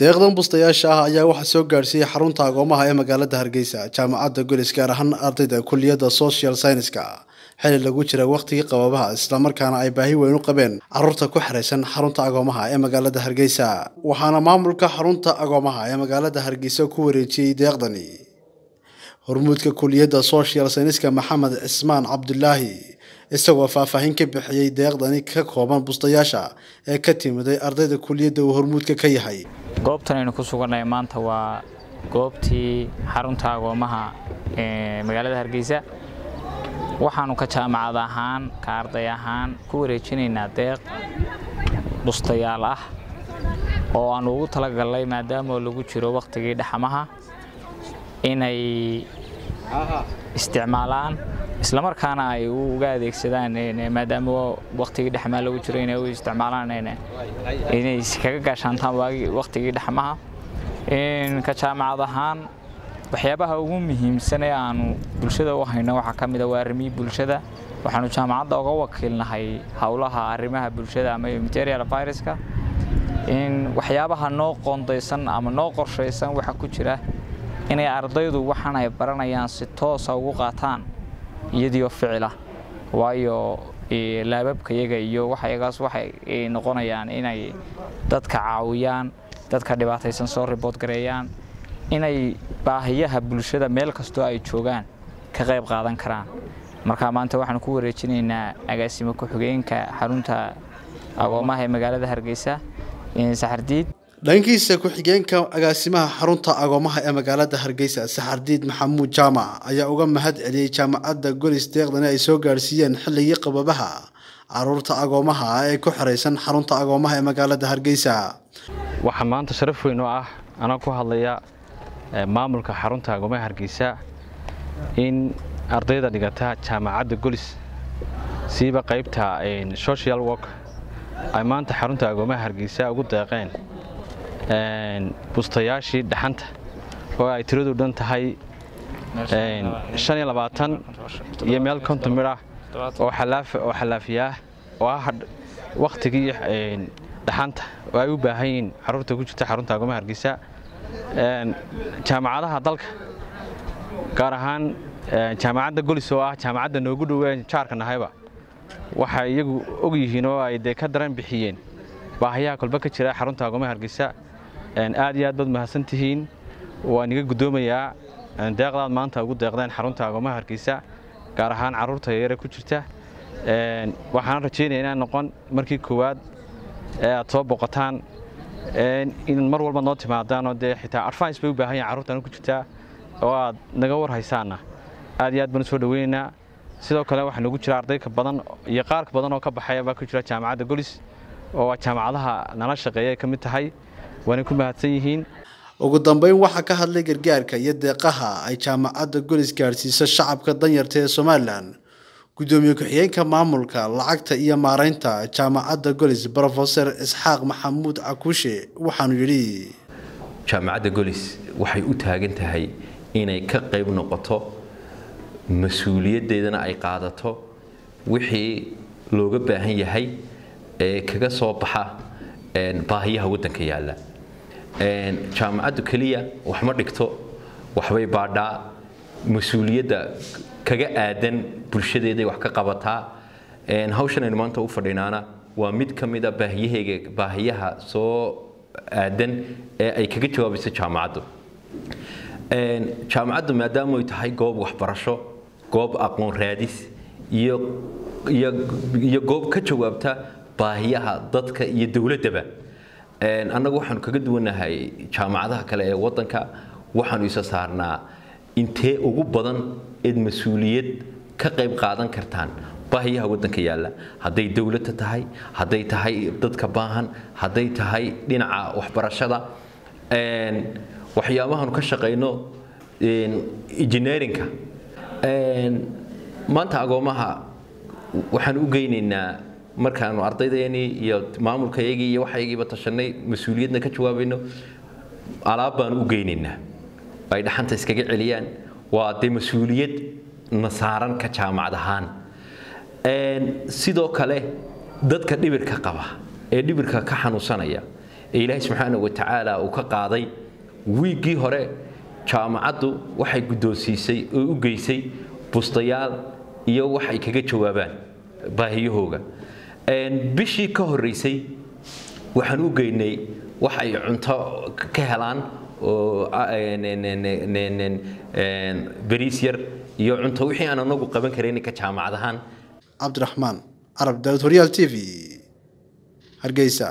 deeqdan bustayaasha ah ayaa waxaa soo gaadhsiiyey xarunta agoomaha ee magaalada hargeysa jaamacadda golis gaar ahaan ardayda kuliyadda social scienska xili lagu jira wakhtigii qababaha islamarkaana ay baahi weyn u qabeen carruurta ku xeraysan xarunta agoomaha ee magaalada hargeysa. Waxaana maamulka xarunta agoomaha ee magaalada hargeysa ku wareejiyey deeqdani. Hormuudka kuliyadda social scienska maxamed cismaan cabdulaahi isagoo faahfaahin ka bixiyey deeqdani ka kooban bustayaasha ee ka timiday ardayda kuliyadda uu hormuudka ka yahay goobtan aynu ku sugannahay maanta waa goobtii xarunta agoomaha ee magaalada hargeysa. Waxaanu ka jaamacad ahaan ka arday ahaan ku wareejinaynaa deeq bustayaal ah oo aanu ugu talagalnay maadaama lagu jiro wakhtigii dhaxamaha inay isticmaalaan islamarkaana ay uga adeegsadaan maadaama wakhtigii dhexmaa lagu jiro inay u isticmaalaan inay kaga gaashaantaan wakhtigii dhexmaha. Ka jaamacad ahaan waxyaabaha ugu muhiimsan ee aanu bulshada u hayno waxaa ka mid a waa arrimihii bulshada. Waxaanu jaamacadda uga wakiilnahay howlaha arrimaha bulshada ama material viruska in waxyaabaha noo qoondaysan ama noo qorshaysan waxa ku jira inay ardaydu waxaan ay baranayaan si toosa ugu qaataan iyadiioo ficila waayo laababkayaga iyo waxyagaas waxay noqonayaan inay dadka caawiyaan dadka dhibaataysan soo ribood gareeyaan inay baahiyaha bulshada meel kastoo ay joogaan ka qayb qaadan karaan. Marka maanta waxaan ku wareejinaynaa agaasimo ku-xigeenka xarunta agoomaha ee magaalada hargeysa saxardiid dhankiisa ku-xigeenka agaasimaha xarunta agoomaha ee magaalada hargeysa saxardiid maxamuud jaamac ayaa uga mahad celiyey jaamacadda golis deeqdani ay soo gaadhsiiyeen xilligii qababaha carruurta agoomaha ee ku xiraysan xarunta agoomaha ee magaalada hargeysa. Waxaa maanta sharaf weyn oo ah anaa ku hadlaya maamulka xarunta agoomaha hargeysa in ardayda dhigata jaamacadda golis siiba qaybta social work ay maanta xarunta agoomaha hargeysa ugu deeqeen bustayaashii dhaxanta oo ay tiradu dhan tahay iyo meel konton midh ah oo xalaafiyaah oo ah wakhtigii dhaxanta. Oo ay u baahan yihiin carruurta ku jirta xarunta agoomaha hargeysa. Jaamacadaha dalka gaar ahaan jaamacadda golis oo ah jaamacadda noogu dhoween jaarka nahayba waxay iyagu og yihiin oo ay dee ka daran bixiyeen. Baahayaha kolba ka jira xarunta agoomaha hargeysa aad iyo aad baad mahadsan tihiin waan iga guddoomayaa deeqdaad maanta ugu deeqdeen xarunta agoomaha hargeysa. Gaar ahaan carruurta yare ku jirta. Waxaan rajaynaya inaan noqon markii koowaad ee aad soo boqotaan. Inaad mar walba noo timaadaanoo dee xitaa advice bay u baahan yahin carruurtan ku jirtaa oo aad naga war haysaanna aad iyo aad baan soo dhoweynaynaa. Sidoo kale waxaa noogu jira ardayka badan iyo qaarka badan oo ka baxaya baa ku jira jaamacadda golis oo waa jaamacadaha nala shaqeeya ay ka mid tahay waanay ku mahadsan yihiin ugu dambeyn waxaa ka hadlay gargaarka iyo deeqaha ay jaamacadda golis gaadhsiiso shacabka danyarta ee somalilan guddoomiye ku-xigeenka maamulka lacagta iyo maaraynta jaamacadda golis brofeser isxaaq maxamuud cakuushe waxaanu yidhi jaamacadda golis waxay u taagan tahay inay ka qayb noqoto mas'uuliyaddeedana ay qaadato wixii looga baahan yahay ee kaga soo baxa baahiyaha waddanka yaalla jaamacaddu keliya wax ma dhigto waxbay baadhaa mas'uuliyadda kaga aadan bulshadeeday wax ka qabataa hawshan maanta u fadhinaana waa mid ka mid a baahiyahayga baahiyaha soo aadan ee ay kaga jawaabayso jaamacaddu. Jaamacaddu maadaama ay tahay goob waxbarasho goob aqoon raadis iyo goob ka jawaabta baahiyaha dadka iyo dowladdaba annagu waxaanu kaga duwannahay jaamacadaha kale ee waddanka waxaanu isa saarnaa intee ugu badan eed mas'uuliyad ka qayb qaadan kartaan baahiyaha waddanka yaalla. Hadday dowladda tahay hadday tahay dadka baahan hadday tahay dhinaca waxbarashada. Waxyaabahaanu ka shaqayno engineerinka maanta agoomaha waxaan u geynaynaa markaanu ardaydeennii iyo maamulkayagii iyo waxaygiiba tashanay mas'uuliyadna ka jawaabayno alaab baanu u geynaynaa. Ay dhaxanta iskaga celiyaan. Waa dee mas'uuliyad na saaran ka jaamacad ahaan. Sidoo kale dadka dhibirka qaba ee dhibirka ka xanuunsanaya ee ilaahay subxaana wa tacaala uu ka qaaday wiiggii hore jaamacaddu waxay guddoonsiisay oo u geysay bustayaal iyo wax kaga jawaabaan baahiyahooga bishii ka horreysay waxaan u geynay wax ay cunto ka helaan oo bariis yar iyo cunto wixii aan anagu qaban karayn ka jaamacad cabdiraxmaan carab daawud horyaal t v. Hargeysa